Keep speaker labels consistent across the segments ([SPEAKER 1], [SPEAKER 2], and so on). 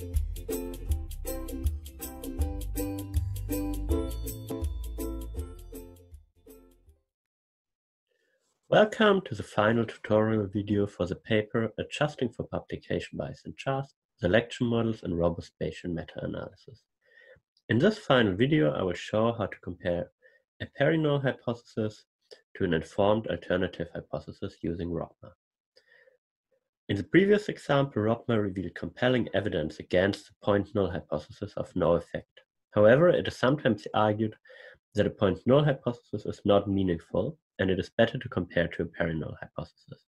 [SPEAKER 1] Welcome to the final tutorial video for the paper Adjusting for Publication Bias in JASP, Selection Models and Robust Bayesian Meta-Analysis. In this final video, I will show how to compare a peri-null hypothesis to an informed alternative hypothesis using RoBMA. In the previous example, RoBMA revealed compelling evidence against the point null hypothesis of no effect. However, it is sometimes argued that a point null hypothesis is not meaningful and it is better to compare to a peri-null hypothesis.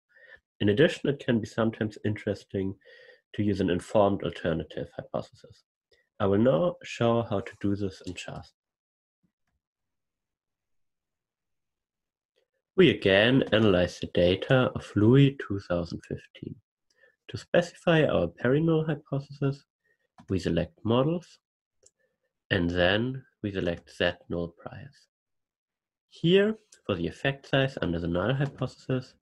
[SPEAKER 1] In addition, it can be sometimes interesting to use an informed alternative hypothesis. I will now show how to do this in JASP. We again analyze the data of Lui 2015. To specify our peri-null hypothesis, we select models, and then we select Z null priors. Here, for the effect size under the null hypothesis,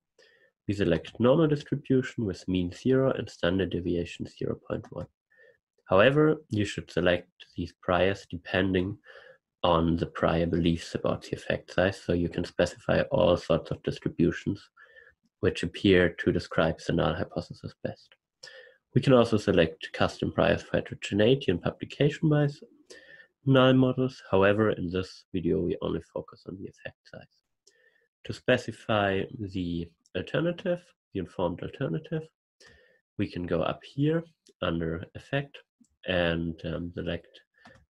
[SPEAKER 1] we select normal distribution with mean 0 and standard deviation 0.1. However, you should select these priors depending on the prior beliefs about the effect size, so you can specify all sorts of distributions which appear to describe the null hypothesis best. We can also select custom priors for heterogeneity and publication bias null models. However, in this video, we only focus on the effect size. To specify the alternative, the informed alternative, we can go up here under effect and um, select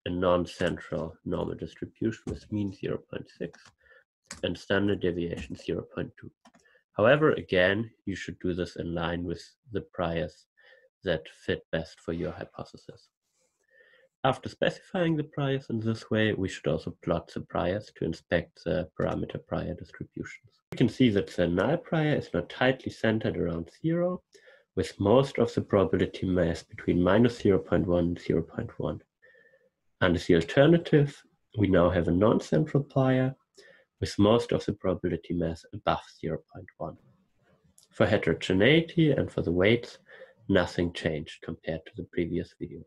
[SPEAKER 1] a non-central normal distribution with mean 0.6 and standard deviation 0.2. However, again, you should do this in line with the priors that fit best for your hypothesis. After specifying the priors in this way, we should also plot the priors to inspect the parameter prior distributions. We can see that the null prior is now tightly centered around zero, with most of the probability mass between minus 0.1 and 0.1. And as the alternative, we now have a non-central prior with most of the probability mass above 0.1. For heterogeneity and for the weights, nothing changed compared to the previous video.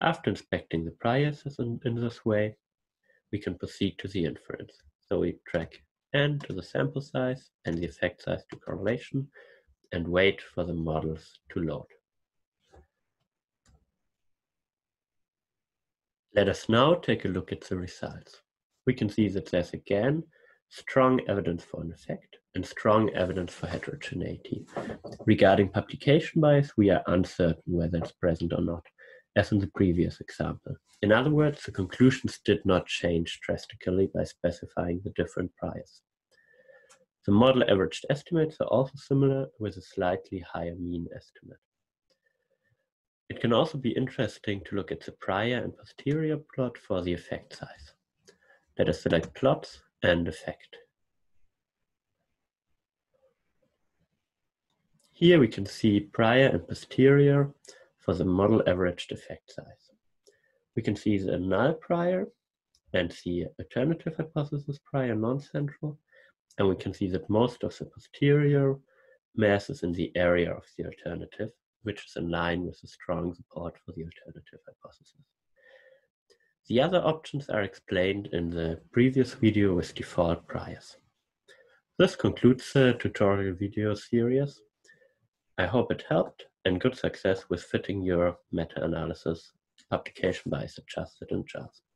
[SPEAKER 1] After inspecting the priors in, in this way, we can proceed to the inference. So we track n to the sample size and the effect size to correlation and wait for the models to load. Let us now take a look at the results. We can see that there's again strong evidence for an effect and strong evidence for heterogeneity. Regarding publication bias, we are uncertain whether it's present or not as in the previous example. In other words, the conclusions did not change drastically by specifying the different priors. The model averaged estimates are also similar with a slightly higher mean estimate. It can also be interesting to look at the prior and posterior plot for the effect size. Let us select plots and effect. Here we can see prior and posterior for the model averaged effect size. We can see the null prior and the alternative hypothesis prior non-central, and we can see that most of the posterior mass is in the area of the alternative, which is in line with the strong support for the alternative hypothesis. The other options are explained in the previous video with default priors. This concludes the tutorial video series. I hope it helped and good success with fitting your meta-analysis publication bias adjusted in JASP.